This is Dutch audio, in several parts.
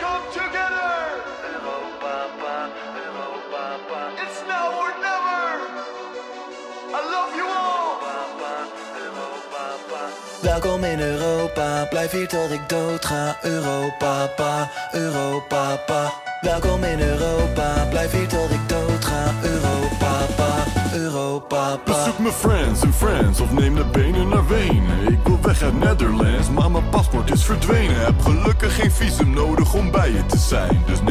Come together. It's now or never. I love you all. Welkom in Europa, blijf hier tot ik dood ga. Europa, Europa. Welkom in Europa, blijf hier tot ik dood ga. Europa, Europa, pa. Bezoek mijn friends in France of neem de benen naar Wenen. Ik wil weg uit Netherlands, maar mijn paspoort is verdwenen. Heb gelukkig geen visum It's the same.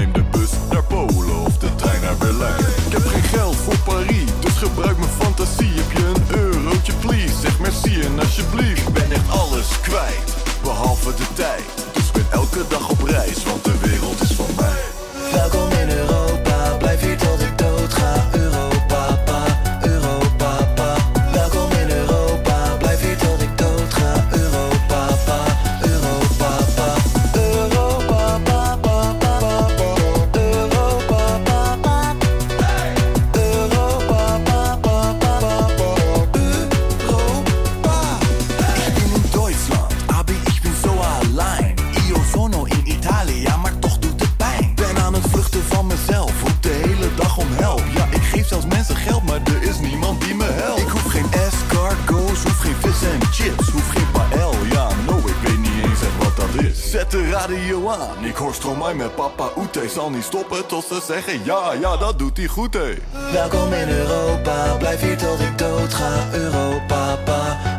De radio aan, ik hoor met papa Oete. Zal niet stoppen tot ze zeggen ja, ja, dat doet hij goed, hé. Welkom in Europa, blijf hier tot ik dood ga. Europa, pa.